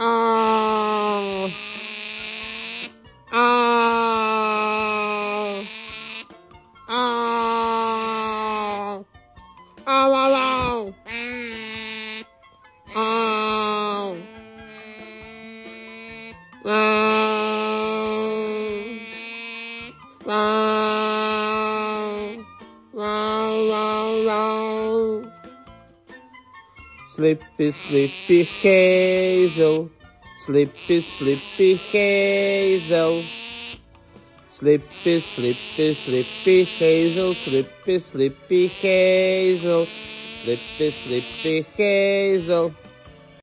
Oh. Oh. Oh. Oh, la, la. Oh. La. La. La, la, la. Sleepy, sleepy hazel. Sleepy, sleepy Hazel. Sleepy, sleepy, sleepy Hazel. Sleepy, sleepy Hazel. Sleepy, sleepy Hazel.